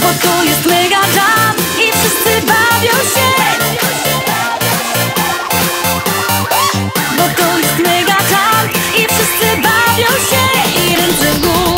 Bo to jest mega jam i wszyscy bawią się. Bo to jest mega jam i wszyscy bawią się. I ręce w górę.